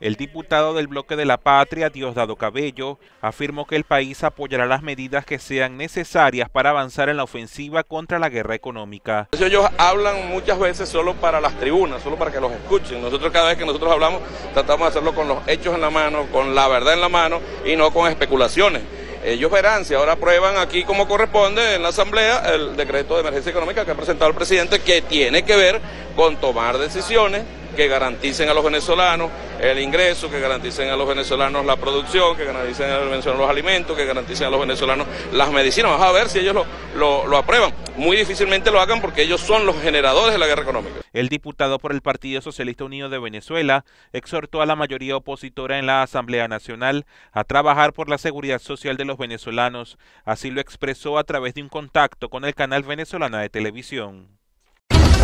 El diputado del bloque de la patria, Diosdado Cabello, afirmó que el país apoyará las medidas que sean necesarias para avanzar en la ofensiva contra la guerra económica. Ellos hablan muchas veces solo para las tribunas, solo para que los escuchen. Nosotros cada vez que nosotros hablamos tratamos de hacerlo con los hechos en la mano, con la verdad en la mano y no con especulaciones. Ellos verán si ahora aprueban aquí como corresponde en la Asamblea el decreto de emergencia económica que ha presentado el presidente que tiene que ver con tomar decisiones que garanticen a los venezolanos el ingreso, que garanticen a los venezolanos la producción, que garanticen a los venezolanos los alimentos, que garanticen a los venezolanos las medicinas. Vamos a ver si ellos lo, lo, aprueban. Muy difícilmente lo hagan porque ellos son los generadores de la guerra económica. El diputado por el Partido Socialista Unido de Venezuela exhortó a la mayoría opositora en la Asamblea Nacional a trabajar por la seguridad social de los venezolanos. Así lo expresó a través de un contacto con el canal venezolana de televisión.